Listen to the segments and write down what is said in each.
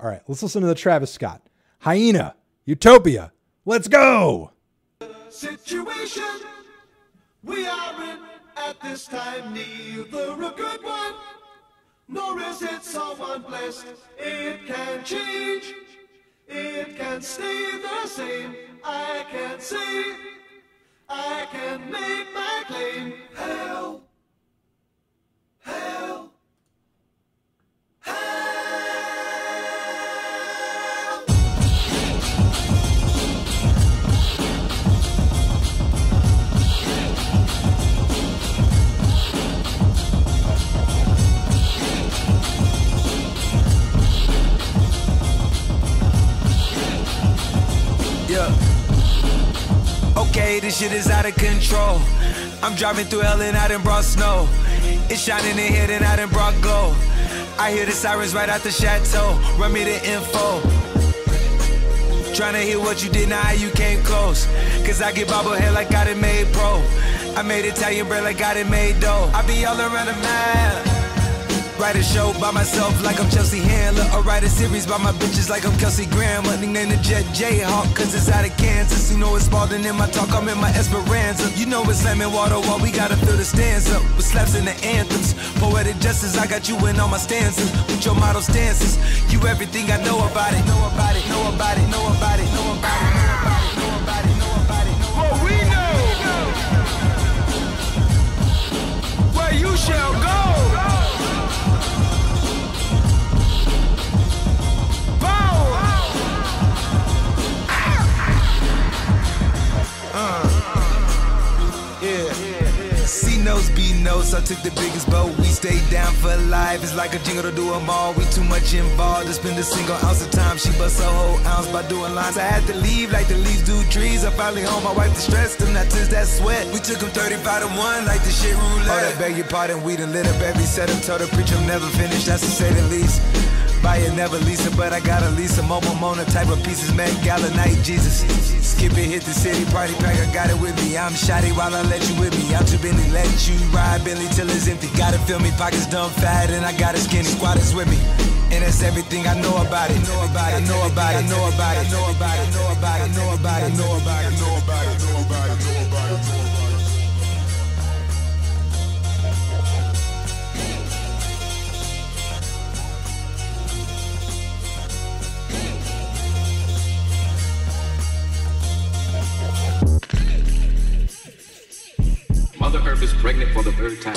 All right, let's listen to the Travis Scott. Hyaena, Utopia. Let's go. situation we are in at this time neither a good one nor is it someone blessed it can change it can stay the same i can say i can make my claim hell Okay, this shit is out of control. I'm driving through hell and I done brought snow. It's shining in here and I done brought glow. I hear the sirens right out the chateau. Run me the info. Tryna hear what you did, now you came close. Cause I get bobblehead like I done made pro. I made Italian bread like I done made dough. I be all around the map. Write a show by myself like I'm Chelsea Handler. Or write a series by my bitches like I'm Kelsey Grammer. Nickname the Jet Jayhawk, cause it's out of Kansas. You know it's Spalding in my talk, I'm in my Esperanza. You know it's slamming water while we gotta fill the stands. With slaps in the anthems. Poetic justice, I got you in all my stanzas. With your model stances. You everything I know about it. Know about it, know about it, know about it, know about it, know about it, know about it, know about it, know about it. What we know. Where you shall go. Notes, I took the biggest boat. We stayed down for life. It's like a jingle to do 'em all. We too much involved to spend a single ounce of time. She bust a whole ounce by doing lines. I had to leave like the leaves do trees. I finally home. My wife distressed them. Not since that sweat. We took them 35 to 1 like the shit roulette. Oh, that beg your pardon. We done lit up every set. Told the preacher I'm never finished. That's to say the least. Buy it, never lease it, but I gotta lease a Mobile Mona type of pieces, Met Gala night, Jesus. Skip it, hit the city, party pack, I got it with me. I'm shoddy while I let you with me. I'm too busy, let you ride Billy till it's empty. Gotta fill me, pockets dumb fat, and I got a skinny squad is with me. And that's everything I know about it. Know about it, know about it, know about it, know about it, know about it, know about it, know about it, know about it, know about it, know about it, Mother Earth is pregnant for the third time.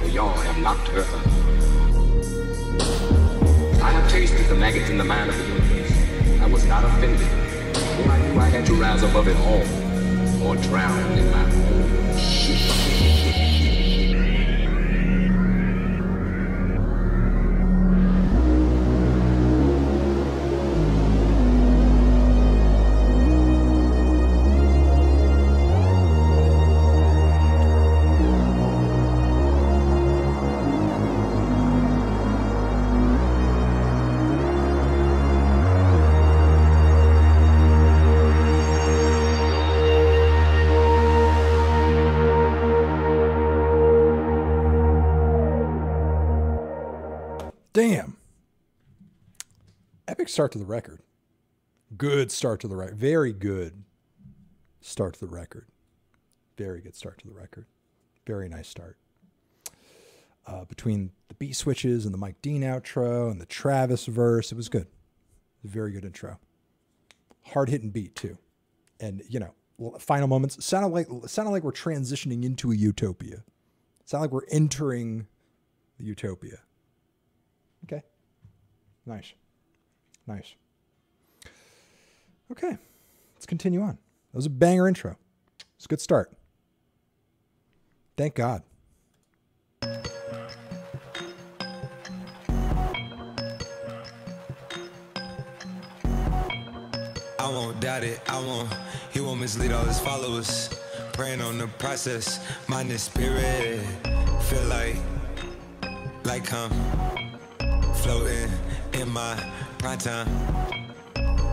For y'all have knocked her up. I have tasted the maggots in the mind of the universe. I was not offended. For I knew I had to rise above it all, or drown in my own shit. Damn. Epic start to the record. Good start to the record. Very good start to the record. Very good start to the record. Very nice start. Uh, between the beat switches and the Mike Dean outro and the Travis verse, it was good. Very good intro. Hard hitting beat too, and you know, final moments sounded like sounded like we're transitioning into a utopia. Sound like we're entering the utopia. Nice. Nice. Okay. Let's continue on. That was a banger intro. It's a good start. Thank God. I won't doubt it, I won't. He won't mislead all his followers. Praying on the process, mind and spirit. Feel like, like I'm floating in my prime time.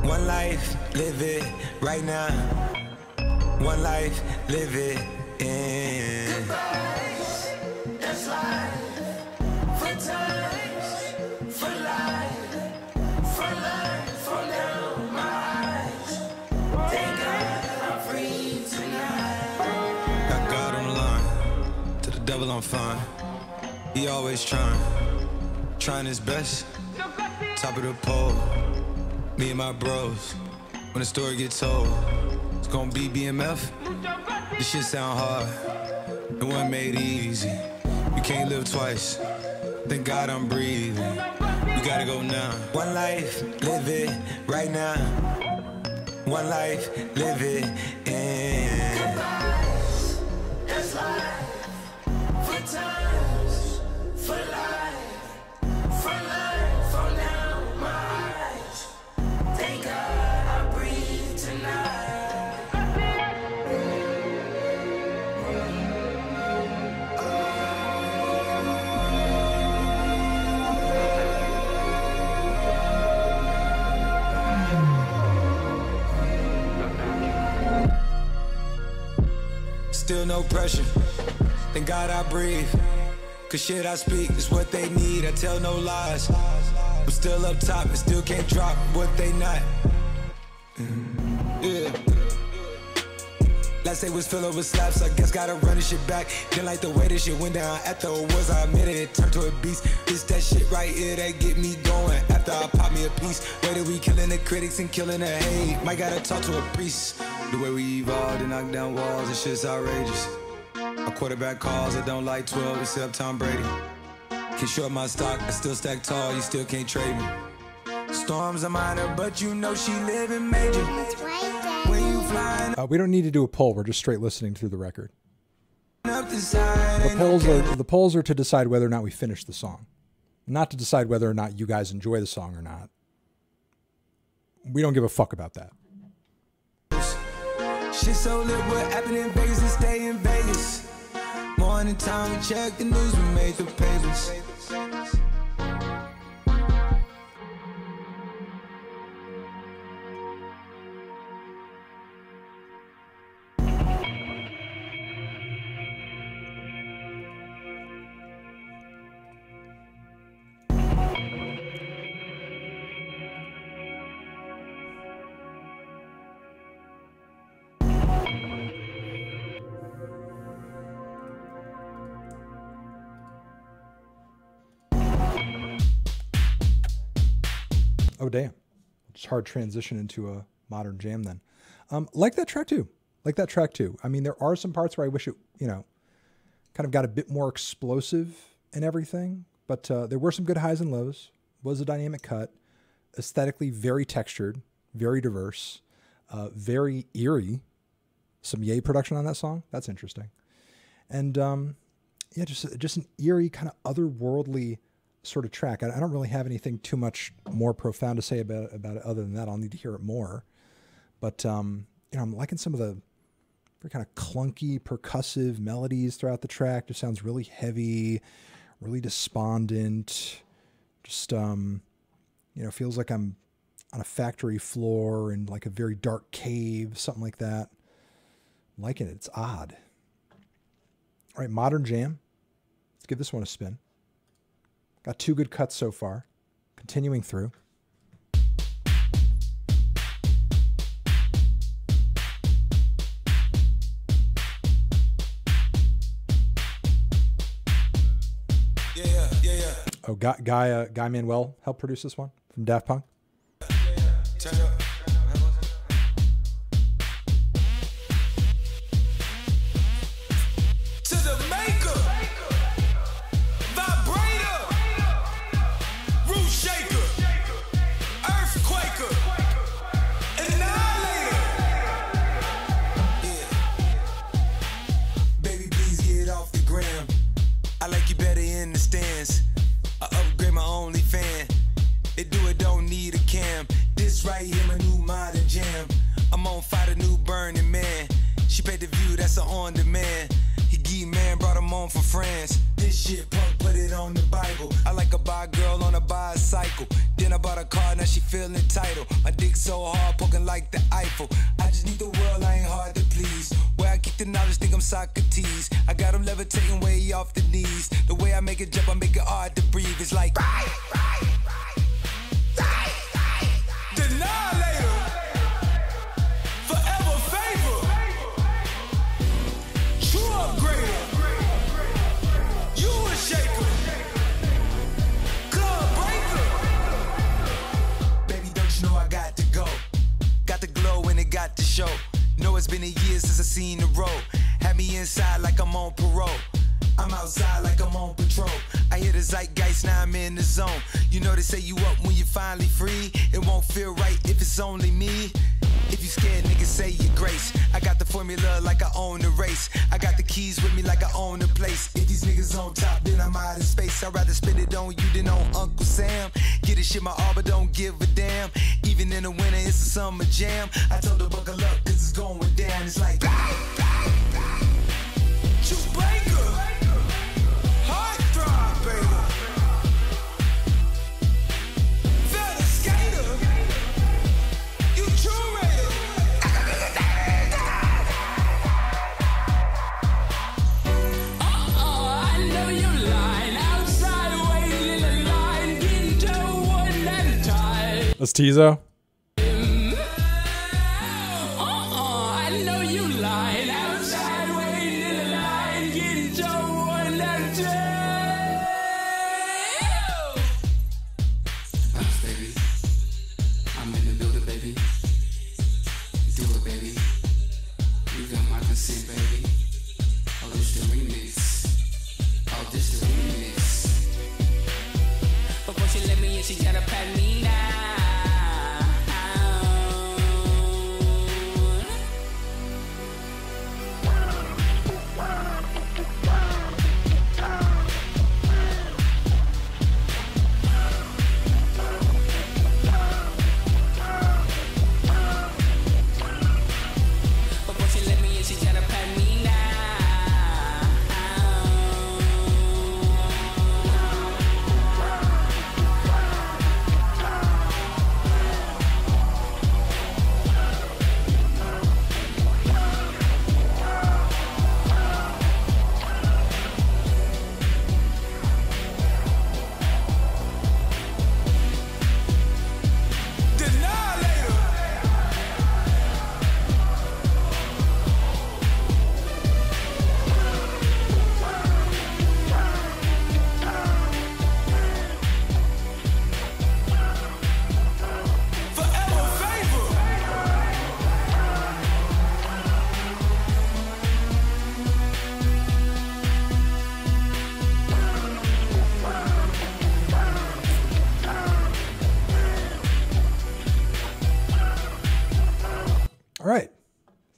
One life, live it right now. One life, live it in. Goodbye, that's life. For times, for life, for life, from down my eyes. Thank God I'm free tonight. Got God on to the devil I'm fine. He always trying, trying his best. Top of the pole, me and my bros. When the story gets told, it's gonna be BMF. This shit sound hard, it wasn't made easy. You can't live twice. Thank God I'm breathing. We gotta go now. One life, live it right now. One life, live it in. Still no pressure. Thank God I breathe. Cause shit I speak is what they need. I tell no lies. I'm still up top and still can't drop what they not. Yeah. Last day was filled with slaps, I guess gotta run this shit back. Didn't like the way this shit went down. After was, I admit it, turned to a beast. It's that shit right here that get me going. After I pop me a piece, way that we killing the critics and killing the hate. Might gotta talk to a priest. The way we evolved and knock down walls, this shit's outrageous. A quarterback calls, I don't like 12 except Tom Brady. Can short my stock, I still stack tall, you still can't trade me. Storms are minor, but you know she living major. When you flying Uh, we don't need to do a poll. We're just straight listening through the record. the polls are the polls are to decide whether or not we finish the song, not to decide whether or not you guys enjoy the song or not. We don't give a fuck about that. So lit, what happened in Vegas and stay in Vegas. Morning time, we check the news, we made the papers. Oh damn, It's hard transition into a modern jam then. Um, like that track too. Like that track too. I mean, there are some parts where I wish it, you know, kind of got a bit more explosive and everything, but uh, there were some good highs and lows. Was a dynamic cut, aesthetically very textured, very diverse, uh, very eerie. Some yay production on that song. That's interesting. And um, yeah, just just an eerie kind of otherworldly sort of track. I, I don't really have anything too much more profound to say about about it other than that. I'll need to hear it more. But um, you know, I'm liking some of the very kind of clunky percussive melodies throughout the track. Just sounds really heavy, really despondent. Just um, you know, feels like I'm on a factory floor in like a very dark cave, something like that. I'm liking it. It's odd. All right, modern jam. Let's give this one a spin. Got two good cuts so far. Continuing through. Yeah, yeah, yeah, yeah. Oh, Guy Guy, uh, Guy Manuel helped produce this one from Daft Punk.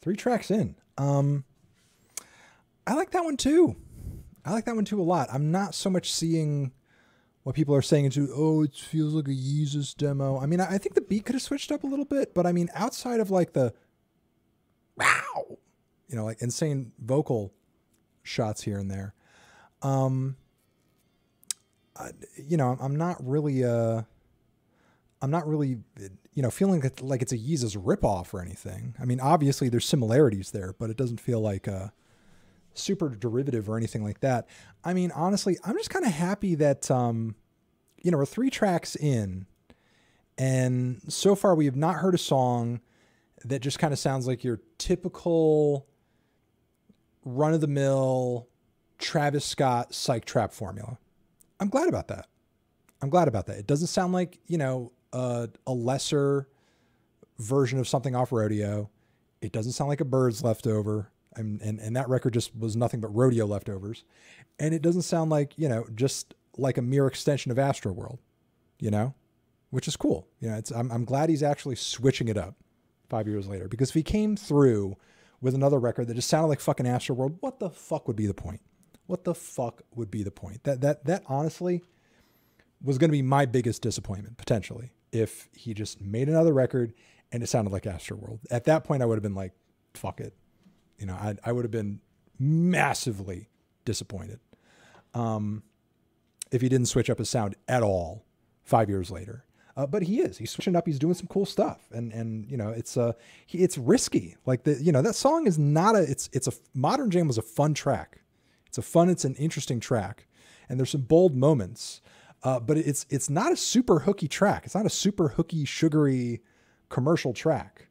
Three tracks in. Um I like that one too. I like that one too a lot. I'm not so much seeing what people are saying into oh, it feels like a Yeezus demo. I mean, I I think the beat could have switched up a little bit, but I mean, outside of like the wow, you know, like insane vocal shots here and there. Um I, you know, I'm not really uh I'm not really, you know, feeling like- it's a Yeezus ripoff or anything. I mean, obviously there's similarities there, but it doesn't feel like a super derivative or anything like that. I mean, honestly, I'm just kind of happy that, um, you know, we're three tracks in, and so far we have not heard a song that just kind of sounds like your typical run of the mill Travis Scott psych trap formula. I'm glad about that. I'm glad about that. It doesn't sound like, you know, a, a lesser version of something off rodeo. It doesn't sound like a bird's leftover. And, and, and that record just was nothing but rodeo leftovers. And it doesn't sound like, you know, just like a mere extension of Astroworld, you know, which is cool. You know, it's, I'm, I'm glad he's actually switching it up five years later because if he came through with another record that just sounded like fucking Astroworld, what the fuck would be the point? What the fuck would be the point? That, that, that honestly, was going to be my biggest disappointment potentially if he just made another record and it sounded like Astroworld. At that point, I would have been like, "Fuck it," you know. I I would have been massively disappointed um, if he didn't switch up his sound at all five years later. Uh, but he is. He's switching up. He's doing some cool stuff, and and you know it's uh he, it's risky. Like the you know that song is not a it's it's a modern jam was a fun track. It's a fun. It's an interesting track, and there's some bold moments. Uh, but it's it's not a super hooky track. It's not a super hooky, sugary commercial track.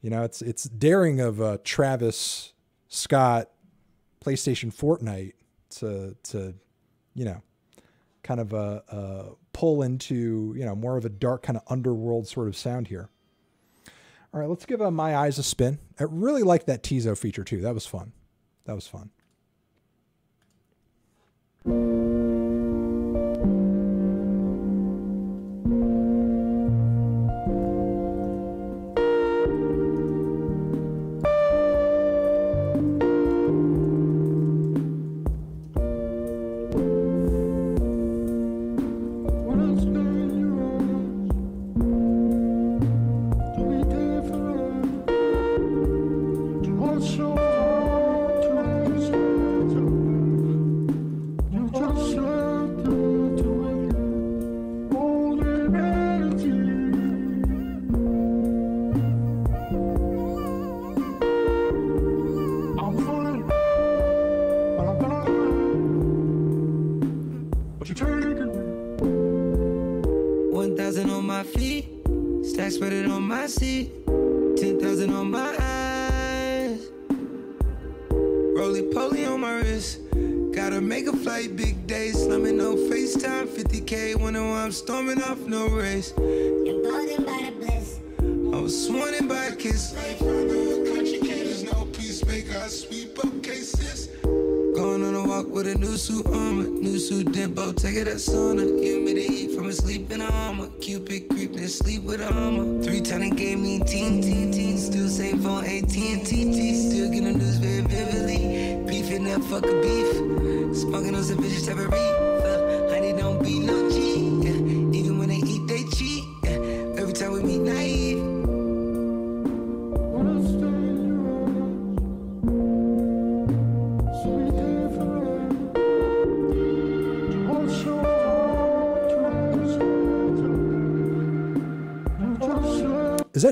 You know, it's it's daring of uh, Travis Scott, PlayStation Fortnite to to you know kind of a, a pull into you know more of a dark kind of underworld sort of sound here. All right, let's give uh, My Eyes a spin. I really liked that Teezo feature too. That was fun. That was fun. Feet, stacks spread it on my seat, 10,000 on my eyes. Roly poly on my wrist, gotta make a flight, big day, slumming on FaceTime, 50k, wonder why I'm storming off no race. You're golden by the bliss. I was sworn in by a kiss. Life under a country kid, there's no peacemaker, I sweep up cases. Going on a walk with a new suit on armor, new suit dimpo, take it at sauna. Give me the heat from a sleep in a armor. Cupid creeping sleep with a armor. Three of game mean teen, teen, teen. Still same phone, AT&T, still getting news very vividly. Beef in that fuck a beef. Smoking vicious type of reefer. Honey don't be no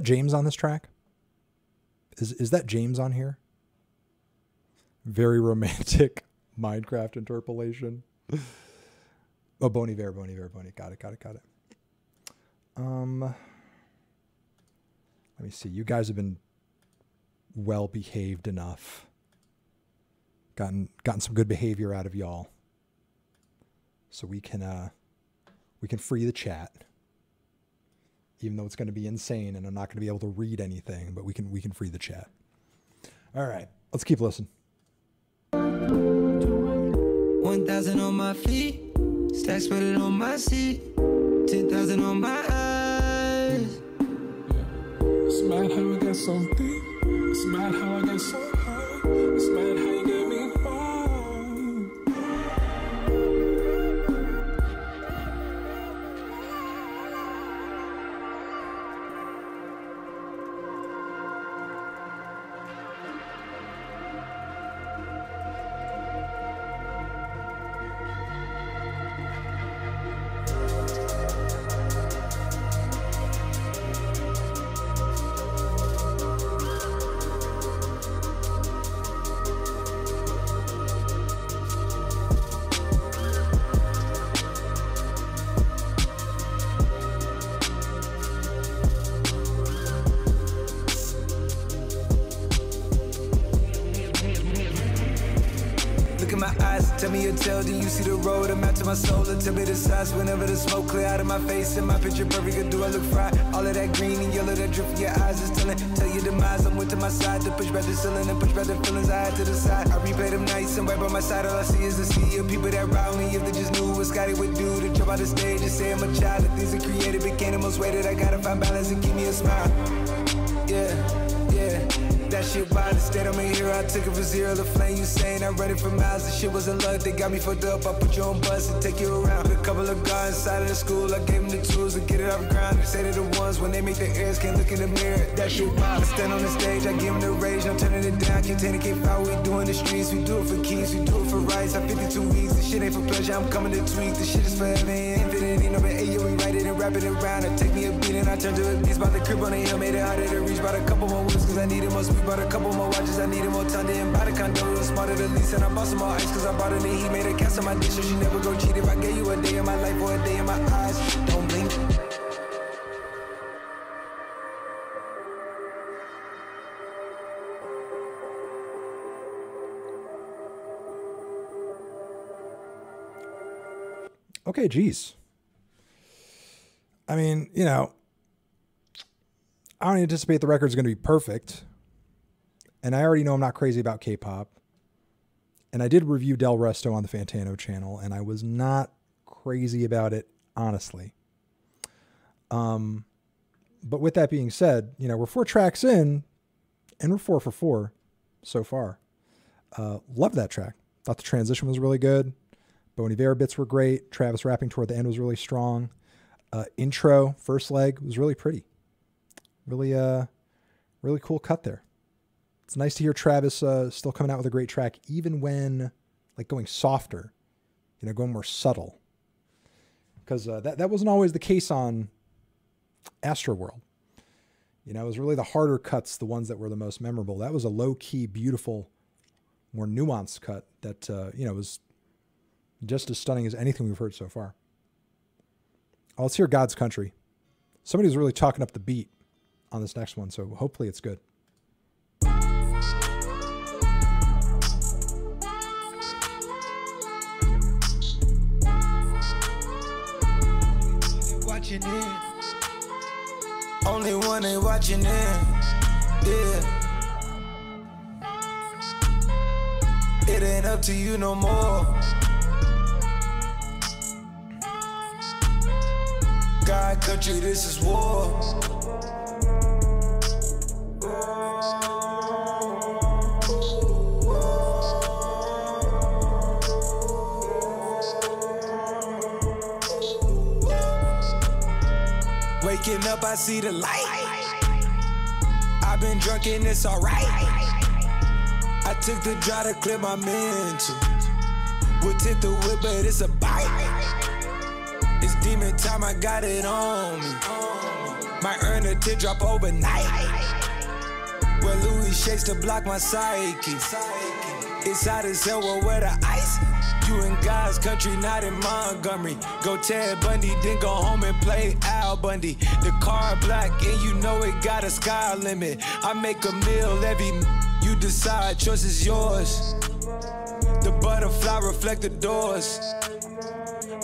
James on this track? Is is that James on here? Very romantic Minecraft interpolation. Oh, Bon Iver, Bon Iver, Bon Iver. Got it, got it, got it. Um, let me see. You guys have been well behaved enough. Gotten gotten some good behavior out of y'all. So we can uh we can free the chat even though it's going to be insane and I'm not going to be able to read anything, but we can we can free the chat. All right, let's keep listening. 1,000 on my feet, stacks spread it on my seat, 10,000 on my eyes. It's mad how I got so deep. It's mad how I got so high. It's mad how you get road? I'm out to my soul. Me the size whenever the smoke clear out of my face. And my picture perfect, or do I look fried? All of that green and yellow that drip from your eyes is telling. Tell your demise, I'm with to my side. To push back the ceiling and push back the feelings I had to the side. I replay them nights and right by my side. All I see is the sea of people that ride me. If they just knew what Scotty would do to jump out the stage and say I'm a child. The things I created became the most weighted. I gotta find balance and keep me a smile. Yeah. That shit wild. Instead, I'm a hero. I took it for zero. The flame you saying I read it for miles. The shit wasn't luck. They got me fucked up. I put you on bus and take you around. A couple of guys inside of the school. I gave them the tools to get it off the ground. Say they're the ones when they make their ears can't look in the mirror. That shit wild. I stand on the stage. I give them the rage. I'm turning it down. Can't it, can't. We do in the streets. We do it for keys. We do it for rights. I'm 52 weeks. This shit ain't for pleasure. I'm coming to tweak. This shit is forever. Ain't no but yo, we write it and wrap it around. Take me a I turn to a beast. Bought the crib on the hill. Made it harder to reach. Bought a couple more wheels cause I needed more speed. Bought a couple more watches. I needed more time. Didn't buy the condo. It was smarter to lease. And I bought some more ice cause I bought it and he made a cast on my dish. So she never go cheat. If I gave you a day in my life or a day in my eyes, don't blink. Okay, geez. I mean, you know, I don't anticipate the record's going to be perfect. And I already know I'm not crazy about K pop. And I did review Del Resto on the Fantano channel, and I was not crazy about it, honestly. Um, but with that being said, you know, we're four tracks in, and we're four for four so far. Uh, love that track. Thought the transition was really good. Bon Iver bits were great. Travis rapping toward the end was really strong. Uh, intro, first leg was really pretty. Really, uh, really cool cut there. It's nice to hear Travis uh, still coming out with a great track, even when like going softer, you know, going more subtle. Because uh, that that wasn't always the case on Astroworld. You know, it was really the harder cuts, the ones that were the most memorable. That was a low key, beautiful, more nuanced cut that uh, you know was just as stunning as anything we've heard so far. Oh, let's hear God's Country. Somebody Somebody's really talking up the beat on this next one, so hopefully it's good. Only one ain't watching it. Yeah. It ain't up to you no more. God, country, this is war. Waking up, I see the light. I've been drunk and it's alright. I took the drive to clear my mental. Would tip the whip, but it's a bite. It's demon time, I got it on me. Might earn a teardrop overnight. Where Louis shakes to block my psyche. It's hot as hell, well, where the ice? You in God's country, not in Montgomery. Go Ted Bundy, then go home and play Al Bundy. The car black, and you know it got a sky limit. I make a meal every you decide, choice is yours. The butterfly reflect the doors.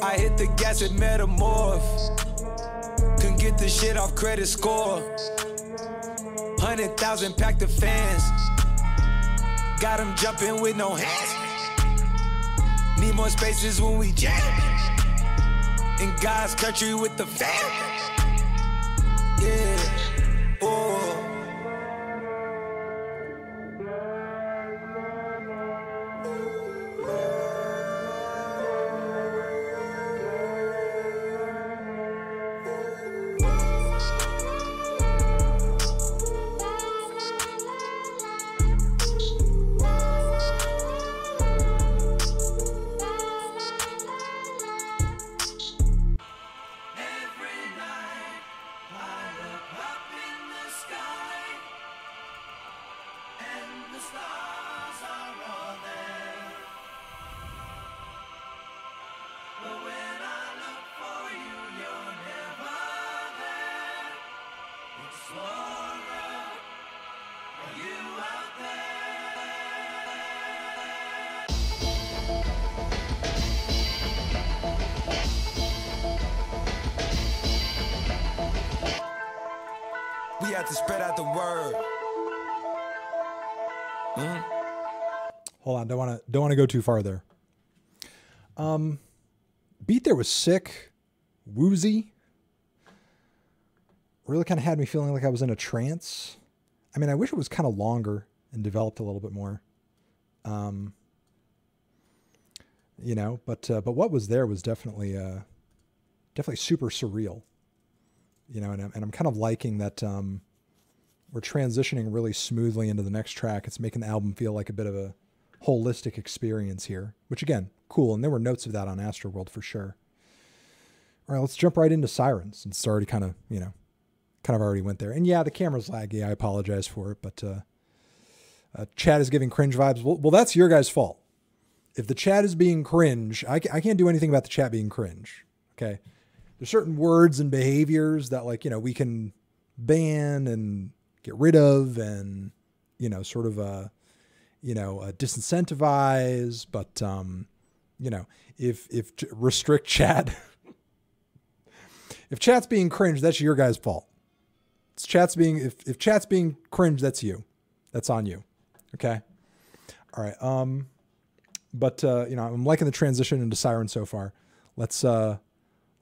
I hit the gas and metamorph. Couldn't get the shit off credit score. Hundred thousand pack the fans. Got them jumping with no hands. Need more spaces when we jam. In God's country with the fam. To go too far there. Um, beat there was sick, woozy. Really kind of had me feeling like I was in a trance. I mean, I wish it was kind of longer and developed a little bit more. Um, you know, but uh, but what was there was definitely uh, definitely super surreal. You know, and I'm, and I'm kind of liking that um, we're transitioning really smoothly into the next track. It's making the album feel like a bit of a holistic experience here, which again, cool. And there were notes of that on Astroworld for sure. All right, let's jump right into Sirens. It's already kind of, you know, kind of already went there. And yeah, the camera's laggy. I apologize for it, but uh, uh, chat is giving cringe vibes. Well, well, that's your guys' fault. If the chat is being cringe, I, I can't do anything about the chat being cringe. Okay. There's certain words and behaviors that, like, you know, we can ban and get rid of and, you know, sort of, uh, you know, uh, disincentivize. But, um, you know, if, if restrict chat, if chat's being cringe, that's your guys' fault. It's chat's being if if chat's being cringe, that's you. That's on you. Okay. All right. Um, but uh, you know, I'm liking the transition into Siren so far. Let's uh,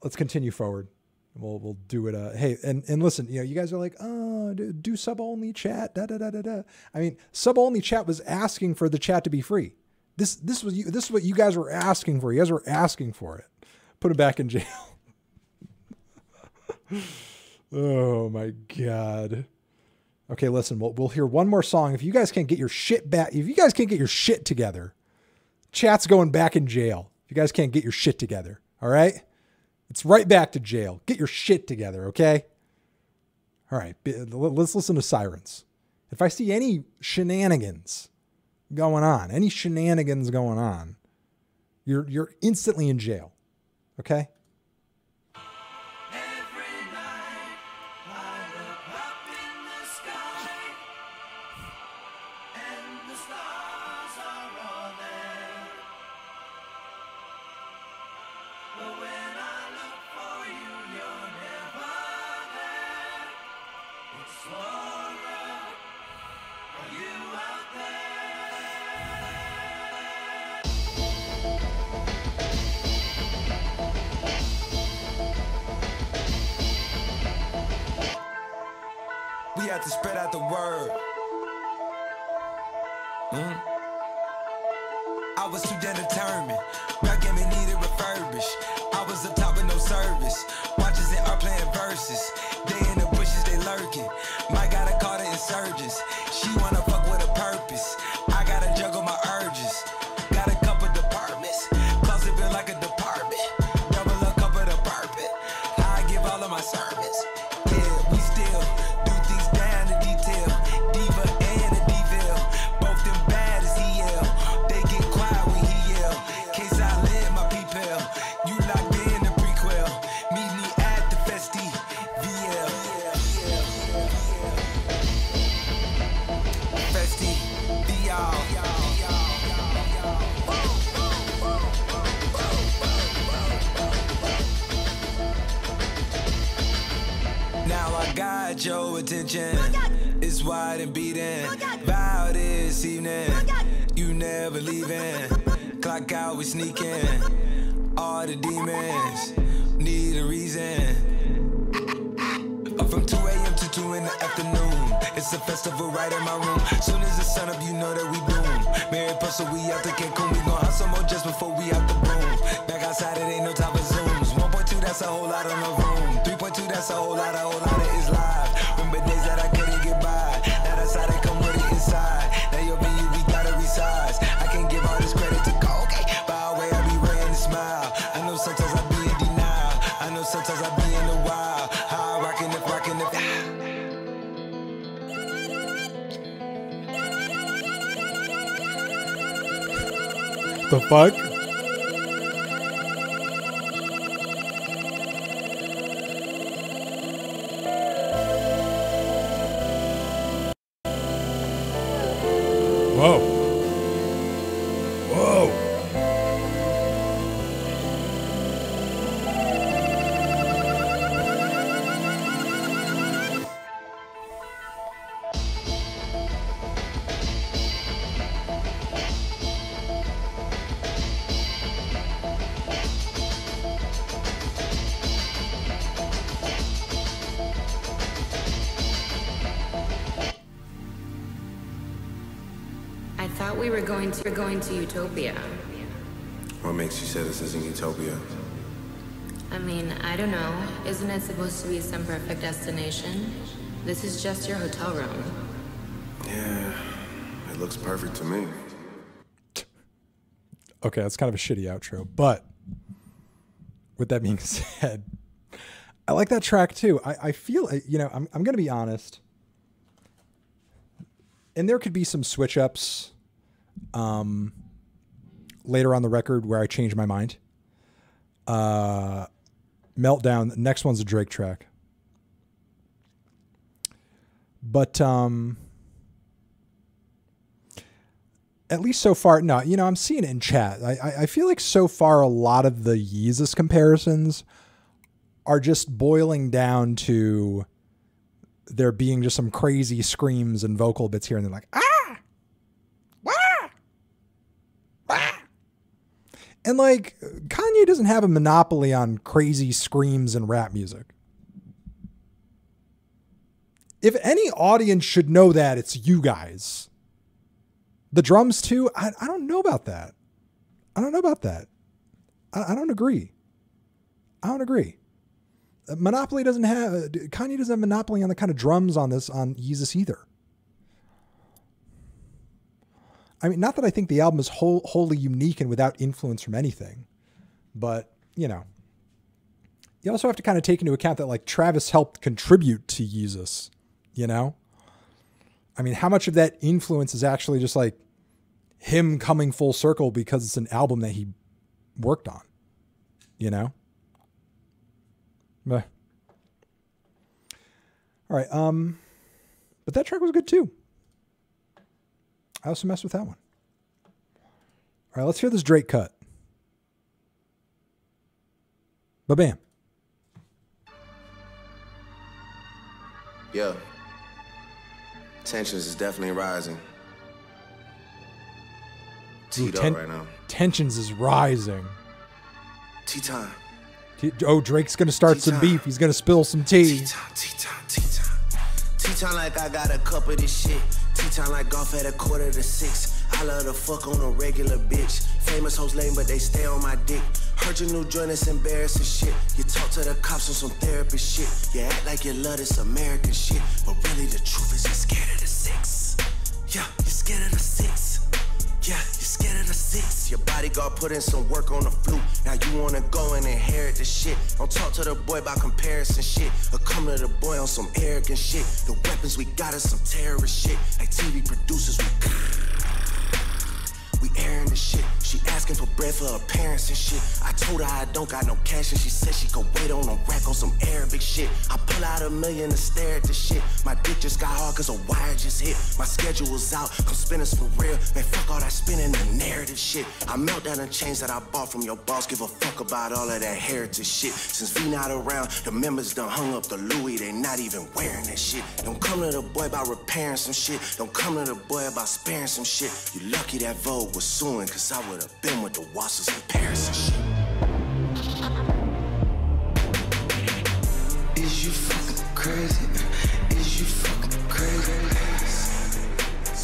let's continue forward. We'll we'll do it. Uh, hey, and and listen, you know, you guys are like, oh, do, do sub only chat. Da da da da da. I mean, sub only chat was asking for the chat to be free. This this was you. This is what you guys were asking for. You guys were asking for it. Put him back in jail. oh my god. Okay, listen, we'll, we'll hear one more song. If you guys can't get your shit back, if you guys can't get your shit together, chat's going back in jail. If you guys can't get your shit together, all right? It's right back to jail. Get your shit together, okay? All right, let's listen to Sirens. If I see any shenanigans going on, any shenanigans going on, you're you're instantly in jail. Okay? Got your attention. It's wide and beating. Vow this evening. You never leaving. Clock out, we sneaking. All the demons need a reason. Up from 2 a.m. to 2 in the afternoon. It's a festival right in my room. Soon as the sun up, you know that we bloom. Mary Puzzle, we out to Cancun. We gon' hustle more just before we out the boom. Back outside, it ain't no time for zooms. 1.2, that's a whole lot on the room. 3.2, that's a whole lot, a whole lot of is live. Remember days that I couldn't get by. Now that's how they come with it inside. Now your gotta resize. I can't give all this credit to. By the way, I be ready to smile. I know sometimes I be in denial. I know sometimes I be in the wild. Rockin' if rockin' if. The fuck? To, Utopia. What makes you say this isn't Utopia? I mean, I don't know. Isn't it supposed to be some perfect destination? This is just your hotel room. Yeah, it looks perfect to me. Okay, that's kind of a shitty outro. But with that being said, I like that track too. I, I feel, you know, I'm, I'm going to be honest. And there could be some switch ups um, later on the record where I change my mind. Uh, Meltdown, next one's a Drake track. But um, at least so far, no, you know, I'm seeing it in chat. I, I, I feel like so far a lot of the Yeezus comparisons are just boiling down to there being just some crazy screams and vocal bits here and they're like ah and like Kanye doesn't have a monopoly on crazy screams and rap music. If any audience should know that, it's you guys. The drums too. I, I don't know about that. I don't know about that. I, I don't agree. I don't agree. Uh, Monopoly doesn't have uh, Kanye doesn't have monopoly on the kind of drums on this on Yeezus either. I mean, not that I think the album is whole, wholly unique and without influence from anything, but you know, you also have to kind of take into account that like Travis helped contribute to Yeezus, you know. I mean, how much of that influence is actually just like him coming full circle because it's an album that he worked on, you know? But, all right. Um, but that track was good too. I also messed with that one. All right, let's hear this Drake cut. Ba bam. Yeah. Tensions is definitely rising. Ooh, ten- right now. Tensions is rising. Tea time. T- Oh, Drake's gonna start some Tea time. beef. He's gonna spill some tea. Tea time, tea time, tea time. Tea time like I got a cup of this shit. Tea time like golf at a quarter to six. I love to fuck on a regular bitch. Famous hoes lame, but they stay on my dick. Heard your new joint is embarrassing shit. You talk to the cops on some therapist shit. You act like you love this American shit. But really the truth is you're scared of the six. Yeah, you're scared of the six. Yeah, you're scared of the six. Your bodyguard put in some work on the flute. Now you wanna go and inherit the shit. Don't talk to the boy about comparison shit. Or come to the boy on some arrogant shit. The weapons we got is some terrorist shit. Like TV producers, we we airing the shit. She asking for bread for her parents and shit. I told her I don't got no cash and she said she could wait on a rack on some Arabic shit. I pull out a million to stare at the shit. My dick just got hard cause a wire just hit. My schedule was out, come us for real. Man, fuck all that spinning the narrative shit. I melt down the chains that I bought from your boss. Give a fuck about all of that heritage shit. Since V not around, the members done hung up the Louis. They not even wearing that shit. Don't come to the boy about repairing some shit. Don't come to the boy about sparing some shit. You lucky that Vogue was suing, cause I would have been with the Wassers in Paris and shit.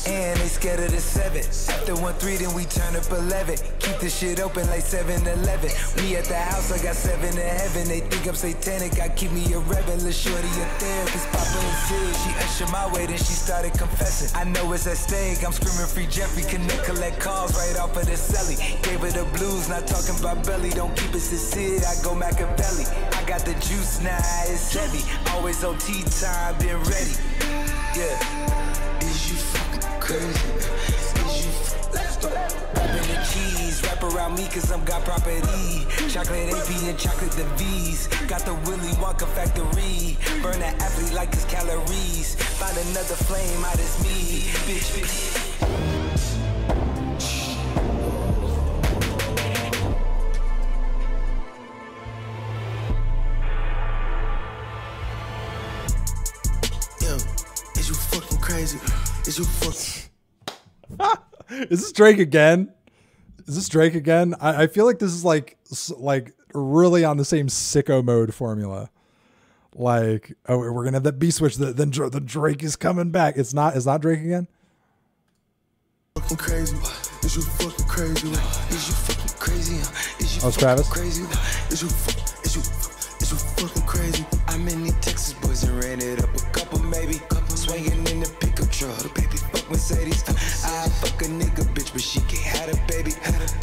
And they scared of the seven. After one three, then we turn up eleven. Keep the shit open like 7-Eleven. We at the house, I got seven to heaven. They think I'm satanic, I keep me a rebel. Lil' shorty a therapist, Papa and Sid. She ushered my way, then she started confessing. I know it's at stake, I'm screaming free Jeffrey. Connect, collect calls right off of the celly. Gave her the blues, not talking about belly. Don't keep it sincere, I go Machiavelli. I got the juice now, it's heavy. Always on tea time, been ready. Yeah. Is you crazy? Is you the cheese, wrap around me cause I'm got property. Chocolate AP and chocolate the V's. Got the Willy Wonka factory. Burn that athlete like his calories. Find another flame out as me. Bitch, bitch. Crazy? Is you fucking. Is this Drake again? Is this Drake again? I, I feel like this is like like really on the same sicko mode formula. Like, oh, we're gonna have that B switch. The, then the Drake is coming back. It's not. It's not Drake again. fucking crazy? Is you fucking crazy? Is you fucking crazy? Is you Oh, it's Travis. crazy? Is you is you is you fucking crazy? I'm in these Texas boys and ran it up a couple, maybe. Couple swinging in the truck. Baby, fuck Mercedes. I fuck a nigga, bitch, but she can't have a baby.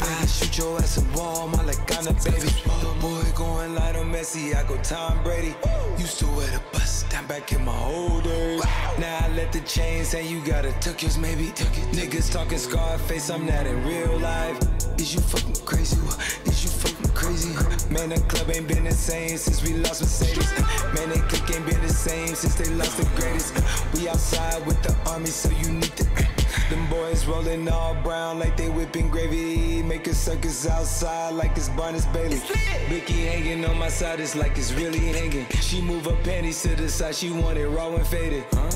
I shoot your ass a wall, my I'm a baby. Little boy going Lionel Messi, I go Tom Brady. Used to wear the bus down back in my old days. Now I let the chains say you gotta tuck yours, maybe. Niggas talking Scarface, I'm not in real life. Is you fucking crazy? Is you crazy? Man, the club ain't been the same since we lost Mercedes. Man, they clique ain't been the same since they lost the greatest. We outside with the army, so you need to Them boys rolling all brown like they whipping gravy. Make a circus outside like it's Barnum Bailey. Mickey hanging on my side, it's like it's really hanging. She move her panties to the side, she want it raw and faded. Huh?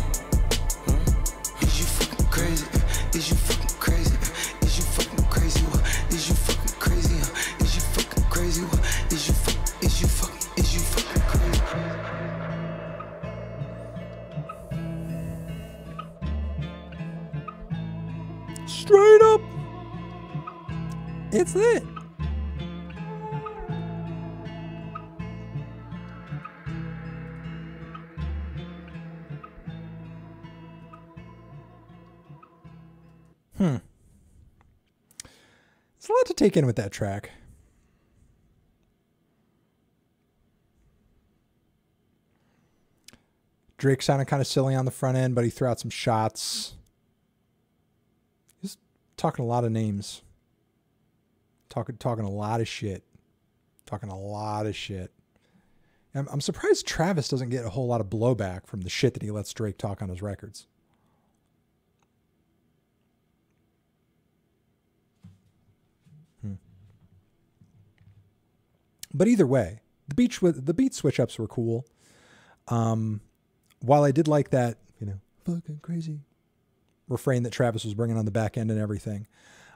Huh? Is you fucking crazy? Is you fucking It's it. Hmm. It's a lot to take in with that track. Drake sounded kind of silly on the front end, but he threw out some shots. He's talking a lot of names. Talking talking a lot of shit. Talking a lot of shit. I'm, I'm surprised Travis doesn't get a whole lot of blowback from the shit that he lets Drake talk on his records. Hmm. But either way, the beach with the beat switch ups were cool. Um, while I did like that, you know, fucking crazy refrain that Travis was bringing on the back end and everything.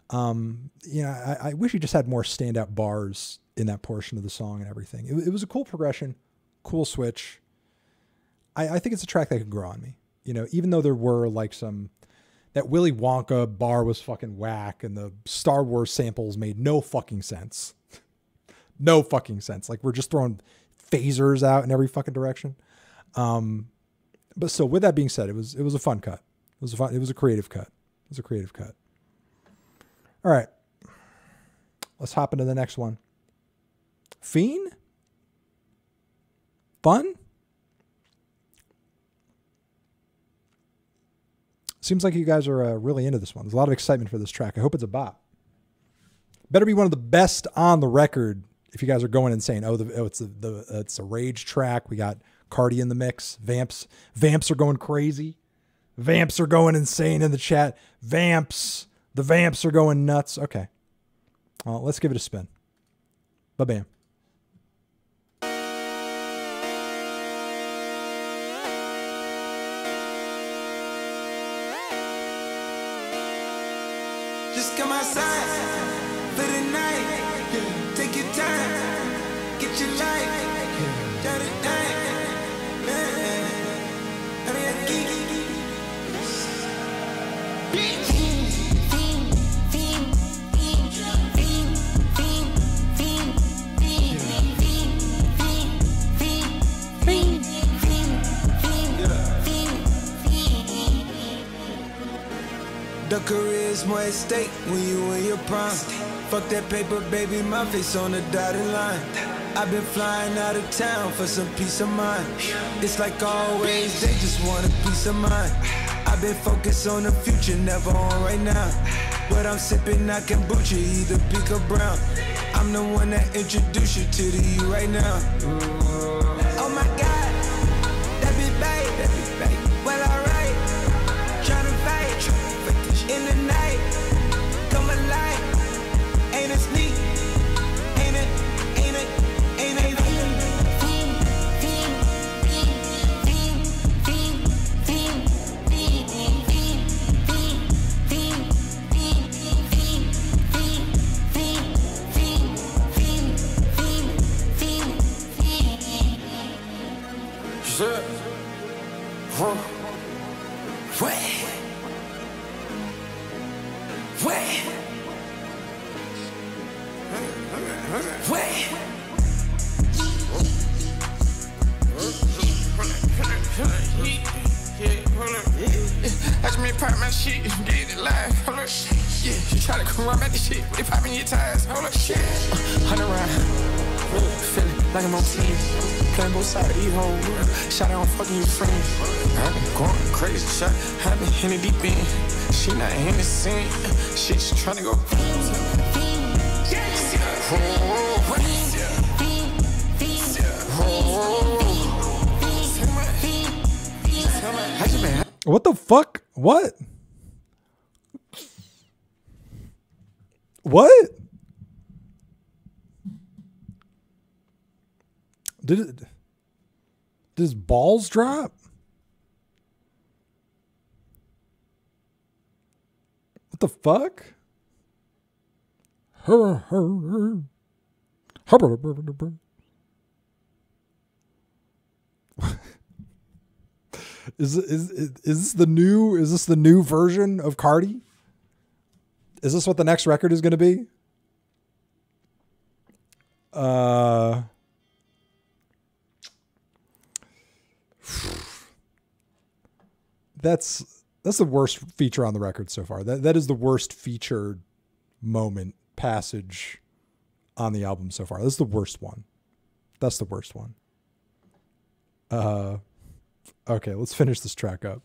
Um, you know, I, I wish he just had more standout bars in that portion of the song and everything. It, it was a cool progression, cool switch. I, I think it's a track that could grow on me. You know, even though there were like some that Willy Wonka bar was fucking whack and the Star Wars samples made no fucking sense. no fucking sense. Like we're just throwing phasers out in every fucking direction. Um, but so with that being said, it was it was a fun cut. It was a fun. It was a creative cut. It was a creative cut. All right, let's hop into the next one. Fiend, fun. Seems like you guys are uh, really into this one. There's a lot of excitement for this track. I hope it's a bop. Better be one of the best on the record. If you guys are going and saying, "Oh, the, oh it's a, the it's a rage track," we got Carti in the mix. Vamps, vamps are going crazy. Vamps are going insane in the chat. Vamps, the vamps are going nuts. Okay, well, let's give it a spin. Ba The career's more at stake when you in your prime. Fuck that paper, baby, my face on the dotted line. I've been flying out of town for some peace of mind. It's like always, they just want a peace of mind. I've been focused on the future, never on right now. What I'm sipping, I can kombucha, either pink or brown. I'm the one that introduced you to the you right now. Shot, I've been in the deep end. She not in the scene. She just trying to go. What the fuck? What? What? Did it? His balls drop? The fuck? Is, is is is this the new is this the new version of Carti? Is this what the next record is going to be? Uh That's that's the worst feature on the record so far. That that is the worst featured moment passage on the album so far. That's the worst one. That's the worst one. Uh okay, let's finish this track up.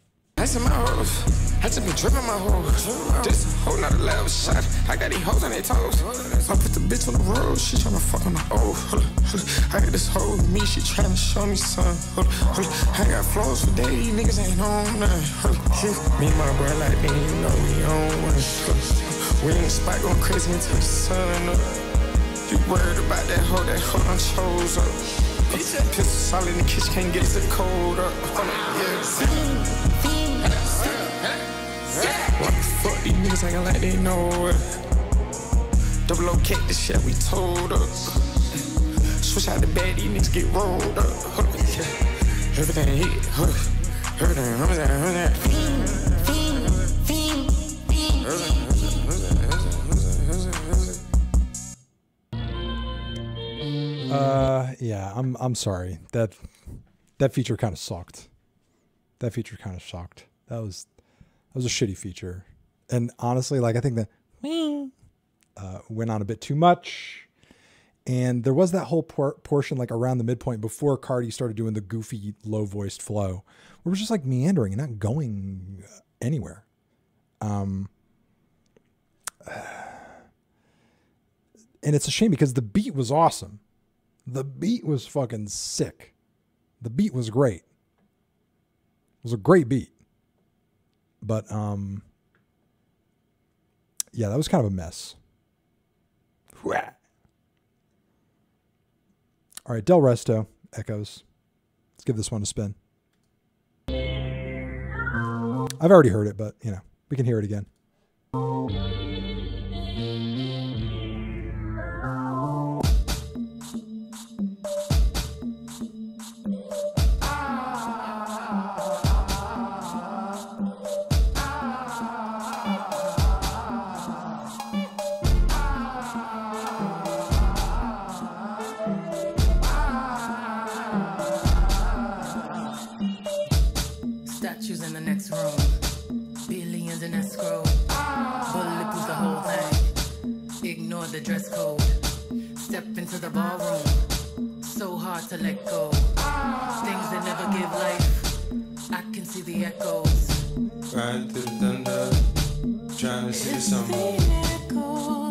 In my hoes. I just been dripping my hoes. This whole nother level shot. I got these hoes on their toes. I put the bitch on the road. She tryna fuck on the O. Hold up, hold. I got this hoe with me. She tryna show me some. I got flows for days. Niggas ain't on none. Me and my bro like me. You know we on one. We in the spot going crazy until the sun up. You worried about that hoe? That hoe done chose up. Pistol all in the kitchen, can't get it cold up, yeah. What the fuck, these niggas acting like they know it. Double O cake, this shit we told us. Switch out the bed, these niggas get rolled up. Up, yeah. Everything hit, up. Everything, everything, everything. Uh, yeah, I'm I'm sorry. That that feature kind of sucked. That feature kind of sucked. That was was a shitty feature. And honestly, like I think that uh, went on a bit too much. And there was that whole por- portion like around the midpoint before Carti started doing the goofy low voiced flow, where it was just like meandering and not going anywhere. Um, and it's a shame because the beat was awesome. The beat was fucking sick. The beat was great. It was a great beat. But um yeah, that was kind of a mess. All right, Del Resto, Echoes. Let's give this one a spin. I've already heard it, but you know, we can hear it again. Step into the ballroom. So hard to let go. Things that never give life. I can see the echoes. Riding through the thunder, trying to see something.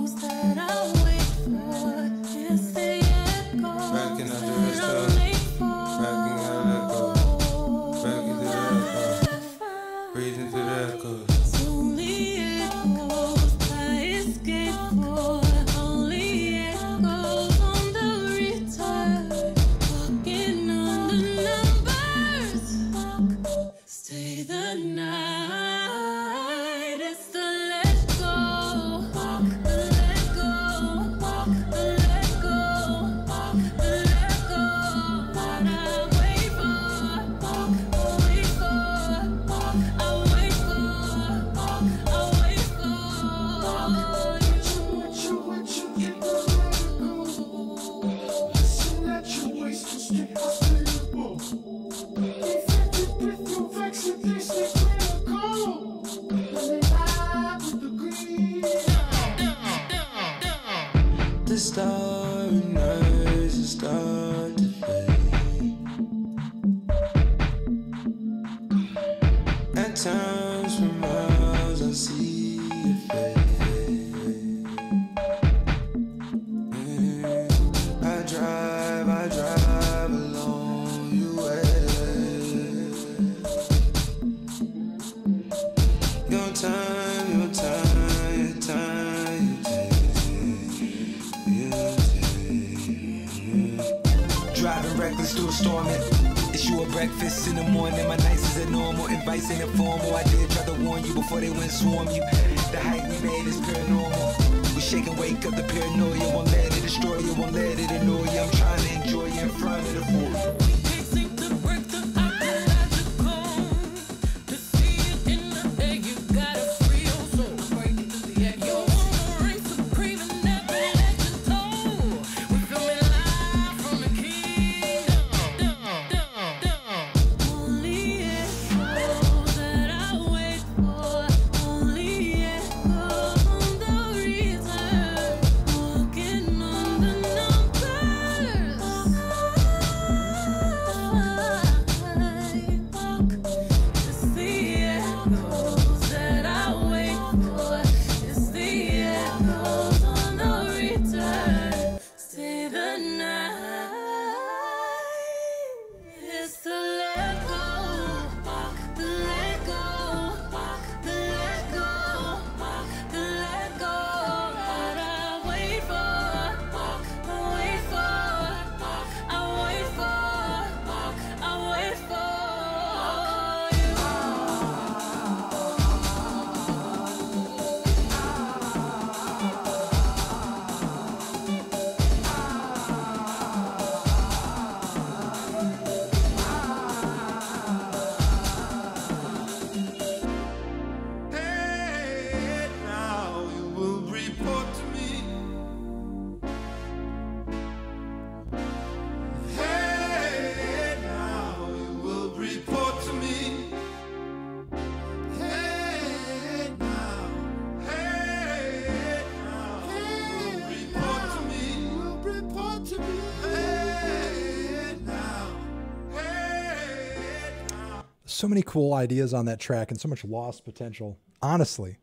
so many cool ideas on that track and so much lost potential. Honestly,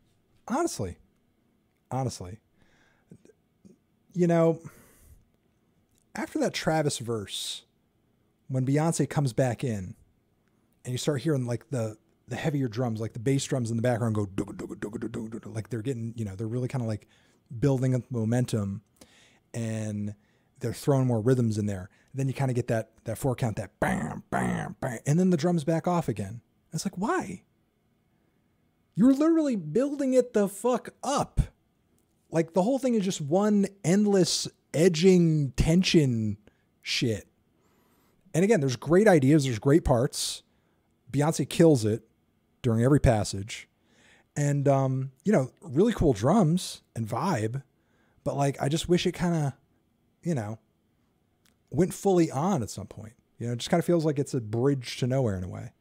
honestly, honestly, you know, after that Travis verse, when Beyonce comes back in and you start hearing like the, the heavier drums, like the bass drums in the background go like they're getting, you know, they're really kind of like building up momentum and they're throwing more rhythms in there then you kind of get that that four count, that bam, bam, bam, and then the drums back off again. It's like, why? You're literally building it the fuck up. Like the whole thing is just one endless edging tension shit. And again, there's great ideas, there's great parts. Beyonce kills it during every passage. And um, you know, really cool drums and vibe, but like I just wish it kind of, you know, went fully on at some point. You know, it just kind of feels like it's a bridge to nowhere in a way.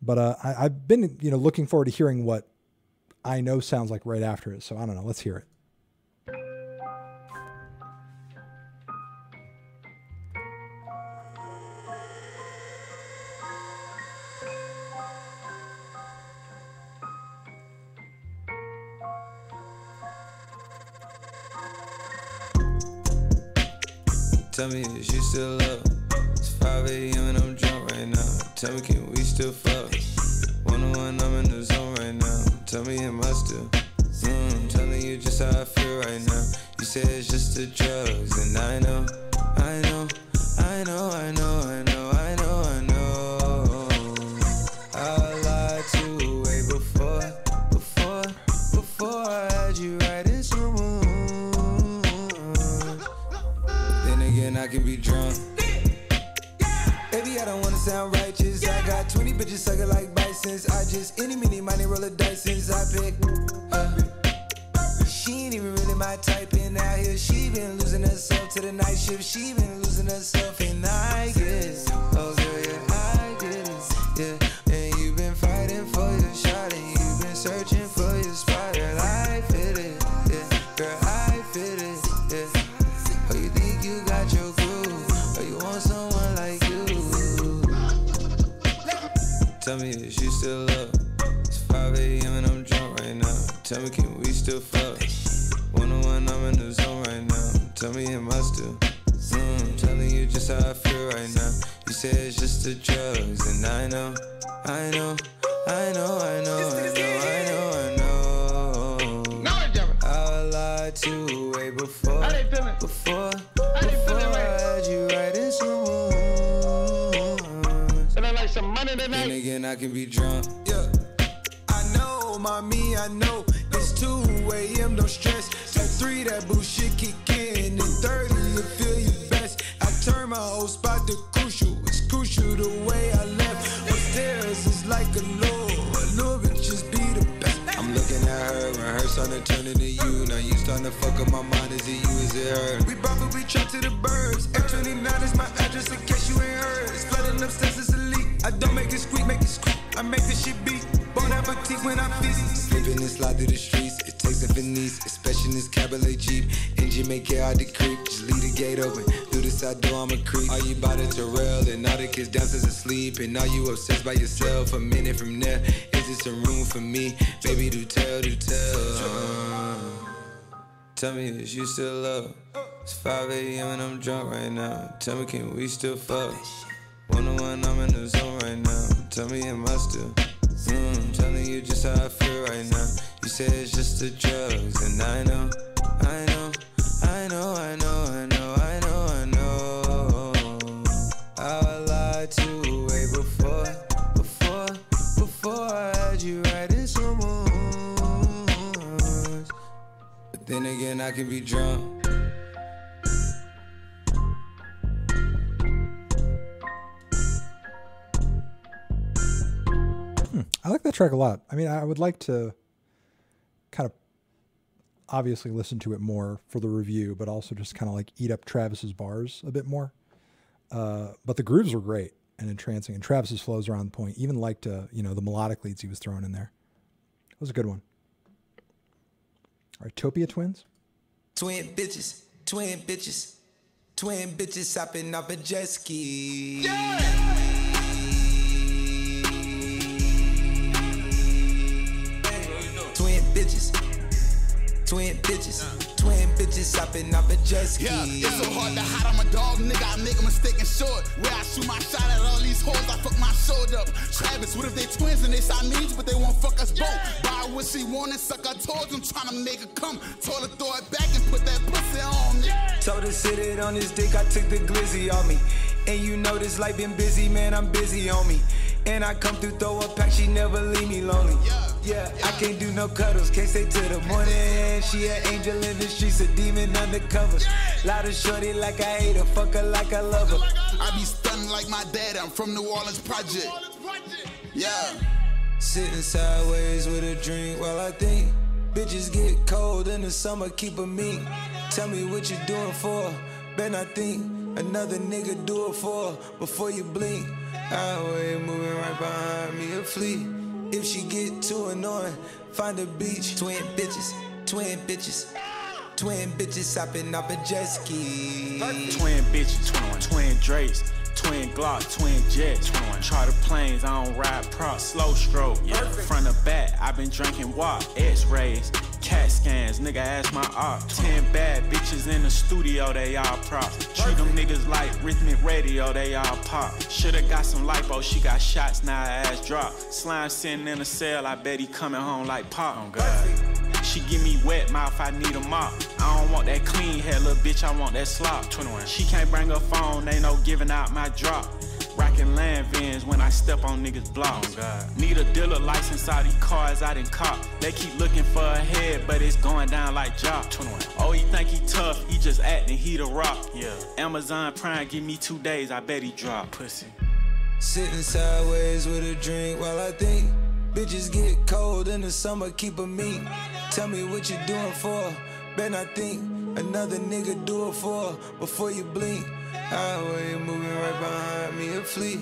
But uh, I, I've been, you know, looking forward to hearing what I know sounds like right after it. So I don't know. Let's hear it. Starting to turn into you. Now you starting to fuck up my mind. Is it you? Is it her? We probably trapped to the birds. F29 is my address in case you ain't heard. It's flooding upstairs, it's elite. I don't make it squeak, make it squeak. I make this shit beat. Bon appetit when I feast. Slipping and slide through the streets. It takes a finesse, especially in this cabaret Jeep. Engine make it hard to creep. Just leave the gate open. Side door, I'm a creep. Are you by the Terrell? And all the kids downstairs asleep. And are you obsessed by yourself? A minute from now, is this a room for me? Baby, do tell, do tell. Uh, tell me that you still love. It's 5 a.m. and I'm drunk right now. Tell me, can we still fuck? One on one, I'm in the zone right now. Tell me, am I still? Mm, telling you just how I feel right now. You say it's just the drugs, and I know, I know, I know, I know, I know, then again, I can be drunk. Hmm. I like that track a lot. I mean, I would like to kind of obviously listen to it more for the review, but also just kind of like eat up Travis's bars a bit more. Uh, but the grooves were great and entrancing, and Travis's flows are on point. Even liked uh, you know the melodic leads he was throwing in there. It was a good one. All right, Topia Twins. Twin bitches, twin bitches, twin bitches hopping off a jet ski. Twin bitches, twin bitches, twin bitches hopping off a jet ski. Yeah, it's so hard to hide. I'm a dog, nigga. I make a mistake and short. Where I shoot my shot at all these hoes, I fuck my shoulder up. Travis, what if they twins and they Siamese, but they won't fuck us both? Buy what she wanted, suck her toes. I'm trying to make her come. Told her throw it back and put that pussy on me. Told her sit it on his dick, I took the glizzy on me. And you know this life been busy, man, I'm busy on me. And I come through, throw a pack, she never leave me lonely. Yeah, I can't do no cuddles, can't stay till the morning. She an angel in the streets, a demon undercover. Lot of shorty like I hate her, fuck her like I love her. I be stunning like my dad. I'm from New Orleans Project. Yeah. Sitting sideways with a drink while I think. Bitches get cold in the summer, keep a meat. Tell me what you doing for. Bet I think another nigga do it for before you blink. Highway moving right behind me, a fleet. If she get too annoying, find a beach. Twin bitches, twin bitches, twin bitches hopping off a jet ski. Twin bitches, 21. Twin Drakes, twin Glock, twin Jets, 21. Charter planes, I don't ride props, slow stroke. Yeah. Front to back, i been drinking walk, X-rays, CAT scans, nigga ask my op. Ten bad bitches in the studio, they all prop. Treat them niggas like rhythmic radio, they all pop. Shoulda got some lipo, she got shots, now her ass drop. Slime sitting in a cell, I bet he coming home like pop. Oh God. She give me wet mouth, I need a mop. I don't want that clean hair, little bitch, I want that slop. 21. She can't bring her phone, ain't no giving out my drop. Rockin' land vans when I step on niggas' blocks. Oh, Need a dealer license, all these cars I done cop. They keep looking for a head, but it's going down like job. 21. Oh, he think he tough, he just acting, he the rock. Yeah. Amazon Prime give me two days, I bet he drop. Pussy. Sitting sideways with a drink while I think. Bitches get cold in the summer, keep a meat. Tell me what you doing for. Bet I think another nigga do it for before you blink. Highway moving right behind me, a fleet.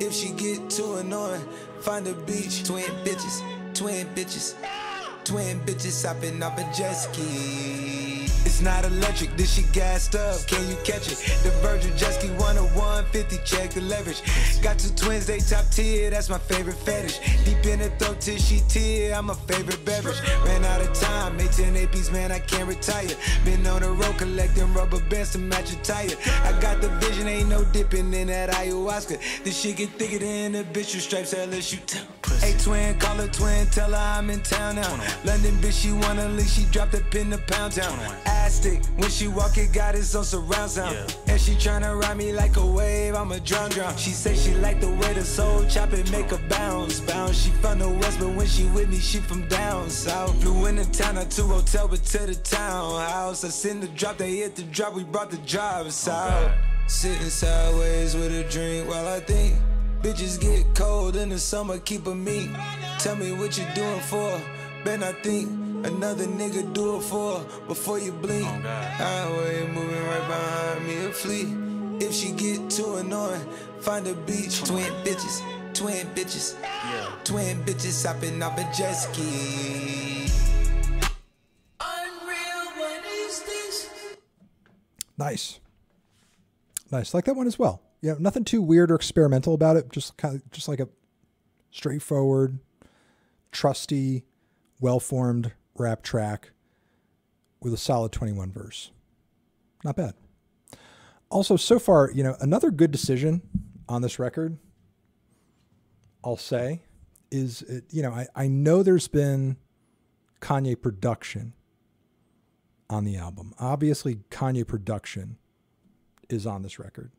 If she get too annoying, find a beach. Twin bitches, twin bitches, twin bitches hopping off a jet ski. It's not electric, this shit gassed up. Can you catch it? The Virgin jet ski 10150, check the leverage. Got two twins, they top tier, that's my favorite fetish. Deep in the throat till she tear, I'm a favorite beverage. Ran out of time, made 10 APs, man, I can't retire. Been on the road collecting rubber bands to match a tire. I got the vision, ain't no dipping in that ayahuasca. This shit get thicker than the bitch with stripes, LSU town. Hey twin, call her twin, tell her I'm in town now. London bitch, she wanna leave, she dropped a pin to pound town. Ass plastic. When she walk, it got its own surround sound. And she tryna ride me like a wave, I'm a drown drown. She say she like the way the soul chop it make her bounce, bounce. She from the west, but when she with me, she from down south. Flew into town, not to hotel, but to the townhouse. I send the drop, they hit the drop, we brought the drivers out. Sitting sideways with a drink while I think. Bitches get cold in the summer, keep a meat. Tell me what you doing for. Ben, I think another nigga do it for before you blink. Highway moving right behind me, a fleet. If she get too annoying, find a beach. Twin bitches, twin bitches, twin bitches hopping off a jet ski. Nice. Nice. Like that one as well. Yeah, nothing too weird or experimental about it. Just kind of just like a straightforward, trusty, well-formed rap track with a solid 21 verse. Not bad. Also, so far, you know, another good decision on this record, I'll say, is, it, you know, I, I know there's been Kanye production on the album. Obviously, Kanye production is on this record.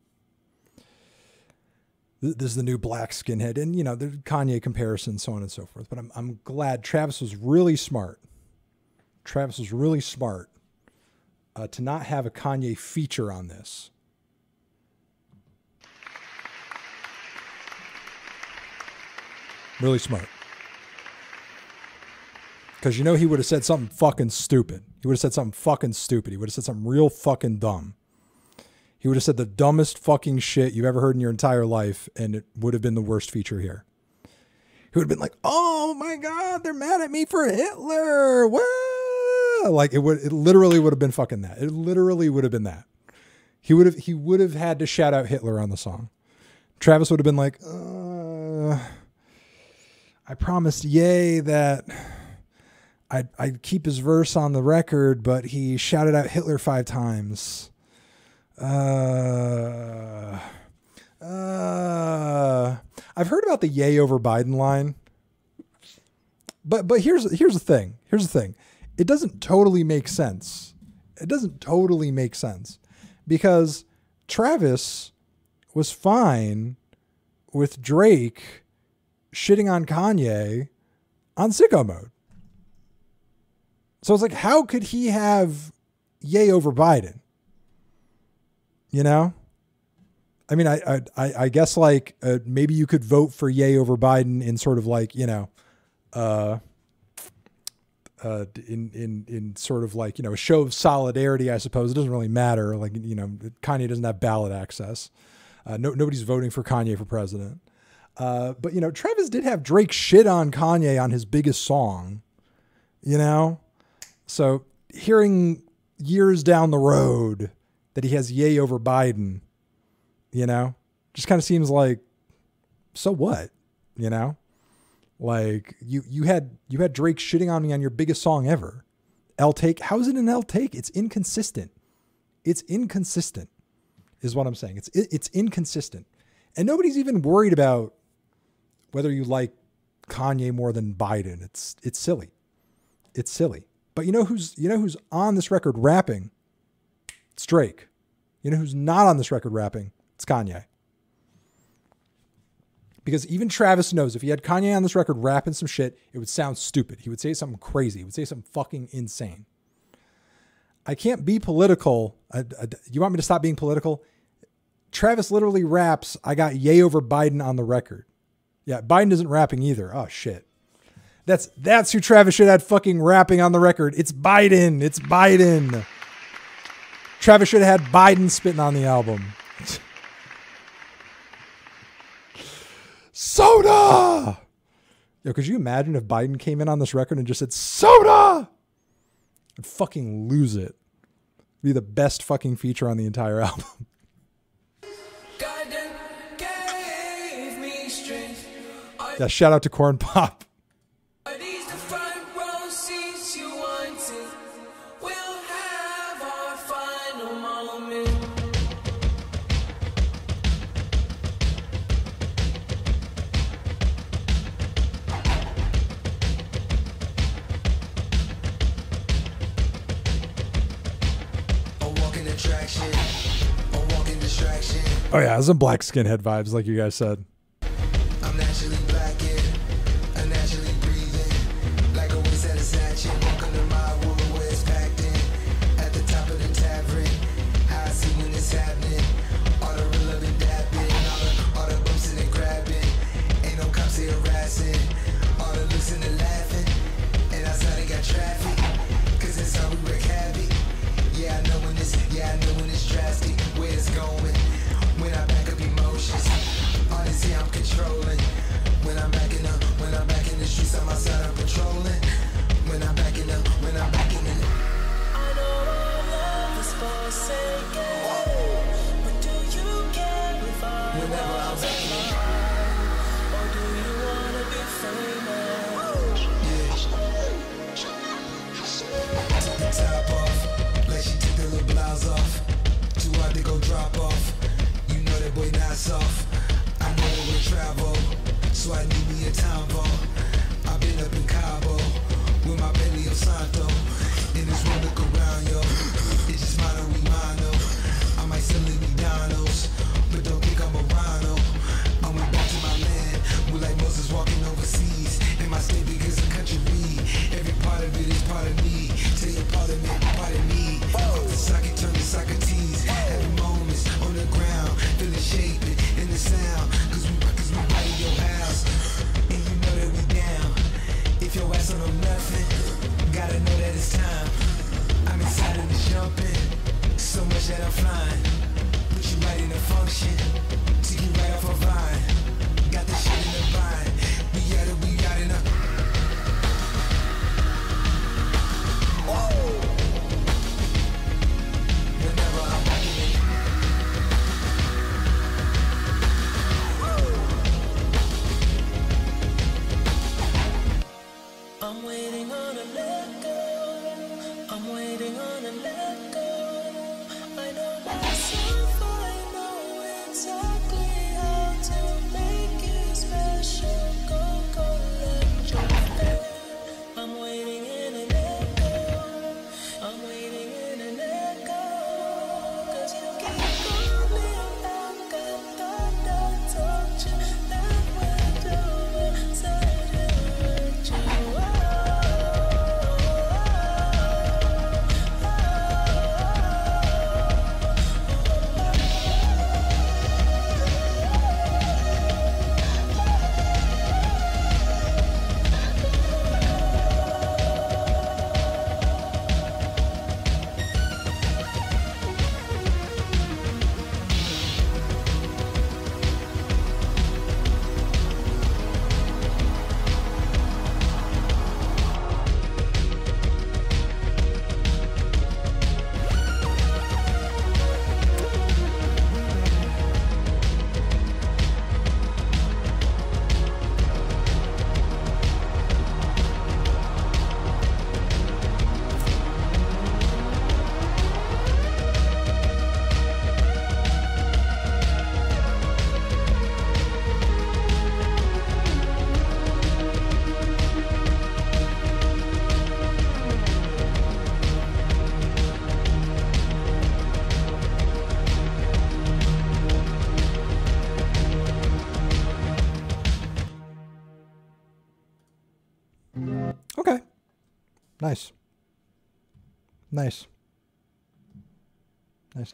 Th- This is the new black skinhead, and you know the Kanye comparison, so on and so forth. But I'm I'm glad Travis was really smart. Travis was really smart uh, to not have a Kanye feature on this. Really smart. Because you know he would have said something fucking stupid. He would have said something fucking stupid. He would have said something real fucking dumb. He would have said the dumbest fucking shit you've ever heard in your entire life, and it would have been the worst feature here. He would have been like, "Oh my god, they're mad at me for Hitler." Like it would, it literally would have been fucking that. It literally would have been that. He would have, he would have had to shout out Hitler on the song. Travis would have been like, uh, "I promised Yay that." I'd, I'd keep his verse on the record, but he shouted out Hitler five times. Uh, uh, I've heard about the yay over Biden line, but but here's here's the thing. Here's the thing. It doesn't totally make sense. It doesn't totally make sense because Travis was fine with Drake shitting on Kanye on sicko mode. So it's like, how could he have yay over Biden? You know? I mean, I I, I guess like uh, maybe you could vote for yay over Biden in sort of like you know, uh, uh, in in in sort of like you know a show of solidarity. I suppose it doesn't really matter. Like you know, Kanye doesn't have ballot access. Uh, no, nobody's voting for Kanye for president. Uh, but you know, Travis did have Drake shit on Kanye on his biggest song. You know, so hearing years down the road that he has yay over Biden, you know, just kind of seems like, so what, you know, like you you had you had Drake shitting on me on your biggest song ever, L take. How is it an L take? It's inconsistent. It's inconsistent, is what I'm saying. It's it's inconsistent, and nobody's even worried about whether you like Kanye more than Biden. It's it's silly. It's silly. But you know who's you know who's on this record rapping? It's Drake. You know who's not on this record rapping? It's Kanye. Because even Travis knows if he had Kanye on this record rapping some shit, it would sound stupid. He would say something crazy. He would say something fucking insane. I can't be political. Uh, uh, I, I- you want me to stop being political? Travis literally raps, I got yay over Biden on the record. Yeah, Biden isn't rapping either. Oh shit. That's that's who Travis should have had fucking rapping on the record. It's Biden. It's Biden. Travis should have had Biden spitting on the album. Soda. Yo, could you imagine if Biden came in on this record and just said soda? I'd fucking lose it. Be the best fucking feature on the entire album. Gave me strength. Yeah, shout out to Corn Pop. Oh yeah, some black skinhead vibes, like you guys said.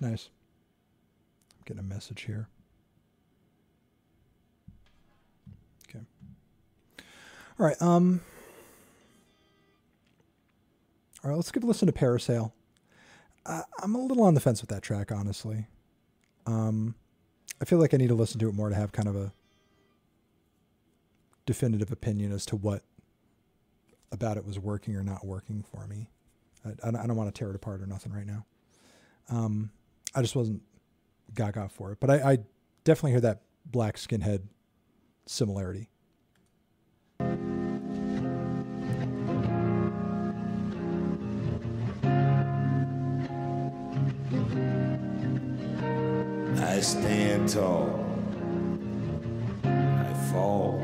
Nice. I'm getting a message here. Okay. All right. Um. All right. Let's give a listen to Parasail. Uh, I'm a little on the fence with that track, honestly. Um, I feel like I need to listen to it more to have kind of a definitive opinion as to what about it was working or not working for me. I, I don't want to tear it apart or nothing right now. Um, I just wasn't gaga for it. But I, I definitely hear that black skinhead similarity. I stand tall. I fall.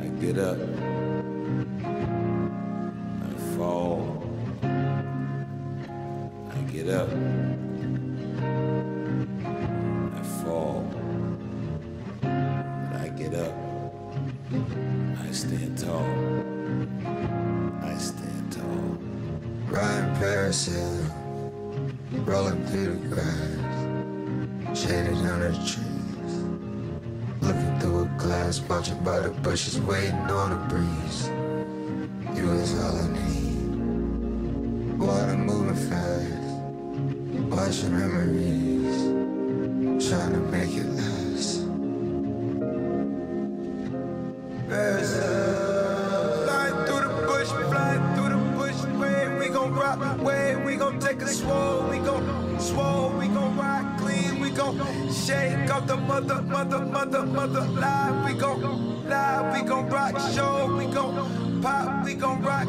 I get up. I fall. I get up. Tall. I stand tall. Riding parasail, rolling through the grass, shaded under the trees. Looking through a glass, watching by the bushes, waiting on the breeze. You is all I need. Water moving fast, watching memories, trying to make it last. Mother, mother, mother, mother live. We gon' live, we gon' rock show. We gon' pop, we gon' rock.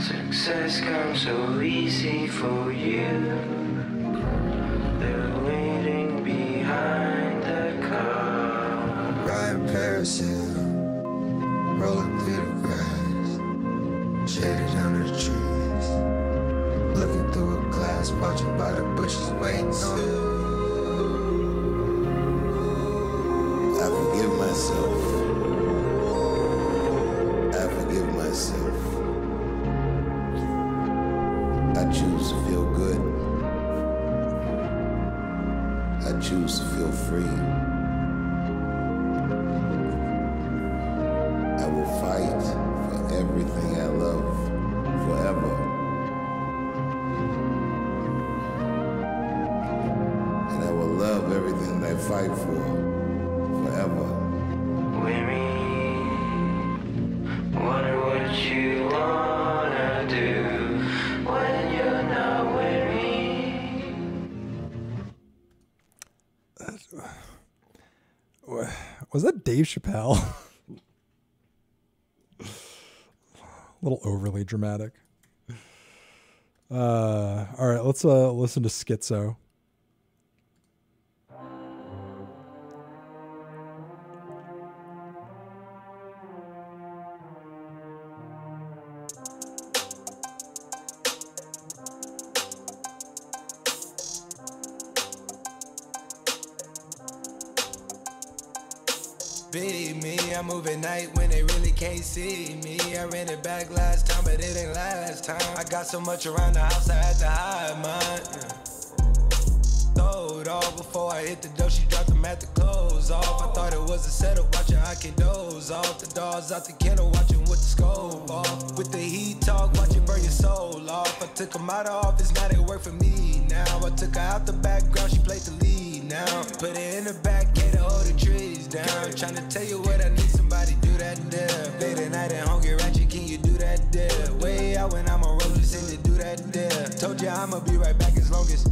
Success comes so easy for you. Myself. I forgive myself. I choose to feel good. I choose to feel free. I will fight for everything I love forever. And I will love everything that I fight for Dave Chappelle? A little overly dramatic. Uh, all right, let's uh, listen to Skitzo. I move at night when they really can't see me. I ran it back last time, but it ain't last time. I got so much around the house, I had to hide mine. Throw it all before I hit the door. She dropped them at the clothes off. I thought it was a setup, watching I can doze off. The dogs out the kennel, watching with the scope off. With the heat talk, watching burn your soul off. I took them out of office, now they work for me now. I took her out the background, she played the lead now. Put it in the back, gate all the trees down. Tryna tell you what I need, somebody do that there. Late at night and hungry, ratchet, can you do that there? Way out when I'm road, just in to do that there. Told you I'ma be right back as long as.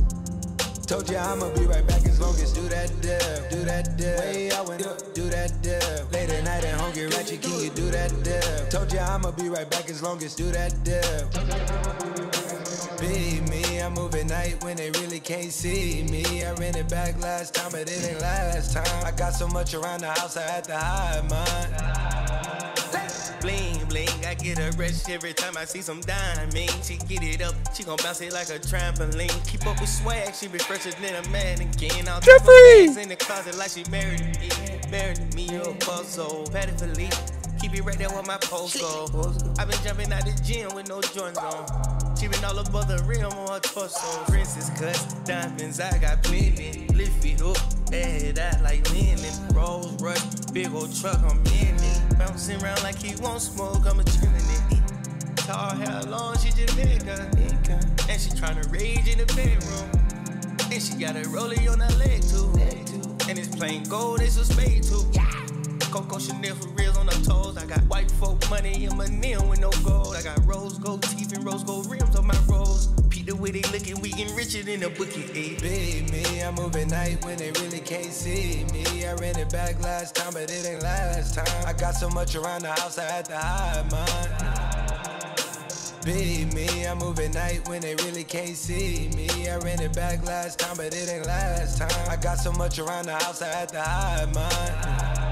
Told you I'ma be right back as long as do that there, do that there. Way out when do that there. Late at night and hungry, ratchet, can you do that there? Told you I'ma be right back as long as do that there. Be me, I move at night when they really can't see me. I ran it back last time, but it ain't last time. I got so much around the house, I had to hide mine. Bling bling, I get a rush every time I see some diamonds. She get it up, she gon' bounce it like a trampoline. Keep up with swag, she be fresher than a mannequin. I'll Jeffrey! in the closet like she married me, married to me. Your puzzle, Patek Philippe. Keep it right there with my post go. I been jumping out the gym with no joints on. Been all above the rim on her torso. Princess cuts, diamonds, I got plenty. Lift it up, add that like linen. Rolls Royce, big old truck, I'm in it. Bouncing around like he won't smoke, I'm a trinity. Tall hair long, she Jamaica. And she tryna rage in the bedroom. And she got a rollie on her leg too. And it's plain gold, it's a spade too. Coco Chanel for reals on her toes. I got white folk money in my nail with no gold. I got rose gold teeth and rose gold rims on my rose. Pete the way they looking, we getting richer than a bookie. eh? Be me, I move at night when they really can't see me. I ran it back last time, but it ain't last time. I got so much around the house, I had to hide mine. Be me, I move at night when they really can't see me. I ran it back last time, but it ain't last time. I got so much around the house, I had to hide mine.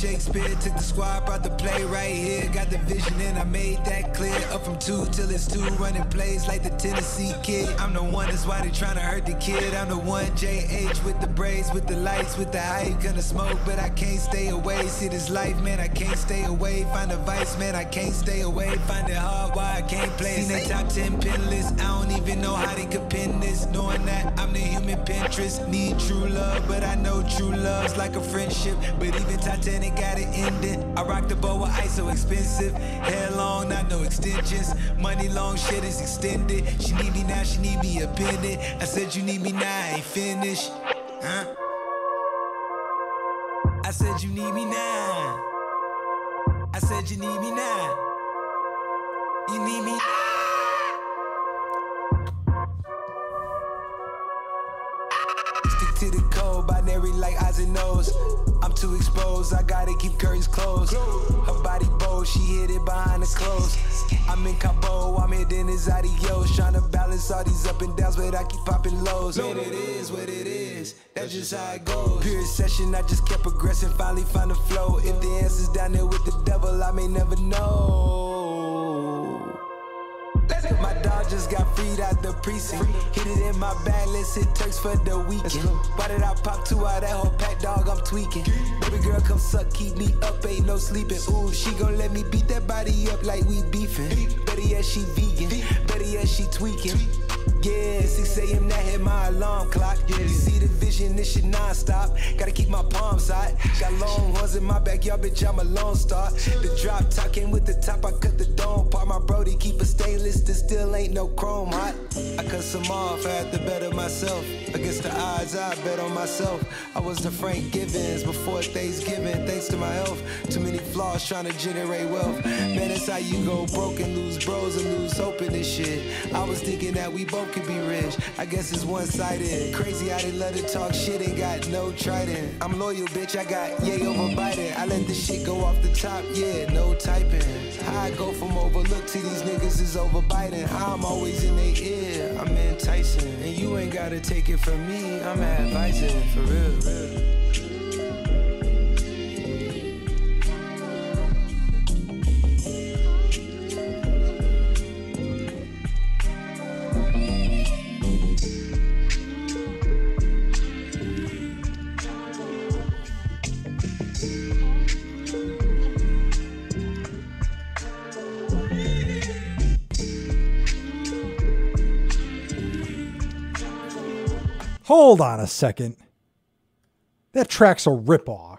Shakespeare. Took the squad, brought the play right here. Got the vision and I made that clear. Up from two till it's two, running plays like the Tennessee kid. I'm the one that's why they tryna hurt the kid. I'm the one JH with the braids, with the lights, with the hype. Gonna smoke, but I can't stay away. See this life, man, I can't stay away. Find a vice, man, I can't stay away. Find it hard, why I can't play. Seen the top 10 pin list. I don't even know how they could pin this. Knowing that I'm the human Pinterest. Need true love, but I know true love's like a friendship. But even Titanic got it ending. I rock the boat with ice so expensive. Hair long, not no extensions. Money long, shit is extended. She need me now, she need me a pendant. I said you need me now, I ain't finished. Huh? I said you need me now. I said you need me now. You need me. Stick nose. I'm too exposed, I gotta keep curtains closed. Her body bold, she hid it behind the clothes. I'm in Cabo, I'm hitting his adios. Trying to balance all these up and downs, but I keep popping lows. Man, it is what it is, that's just how it goes. Pure session, I just kept progressing, finally found the flow. If the answer's down there with the devil, I may never know. My dog just got freed out the precinct. Hit it in my bag, let's hit Turks for the weekend. Why did I pop two out that whole dog? I'm tweaking. Baby girl, come suck, keep me up, ain't no sleeping. Ooh, she gon' let me beat that body up like we beefing. Better yet, she vegan. Better yet, she tweaking. Yeah, 6 a.m. that hit my alarm clock. Yeah. You see the vision, this shit non-stop. Gotta keep my palms hot. Got long horns in my backyard, bitch, I'm a lone star. The drop top came with the top, I cut the dome part. My brody keep a stainless, there still ain't no chrome hot. I cut some off, I had to better myself. Against the odds, I bet on myself. I was the Frank Givens before Thanksgiving, thanks to my health. Too many flaws trying to generate wealth. Man, that's how you go broke and lose bros and lose hope in this shit. I was thinking that we both could be rich. I guess it's one sided. Crazy how they love to talk shit and got no trident. I'm loyal, bitch. I got yay over Biden. I let the shit go off the top, yeah, no typing. How I go from overlooked to these niggas is over Biden. I'm always in their ear, I'm enticing. And you ain't gotta take it from me, I'm advising for real. Hold on a second. That track's a ripoff.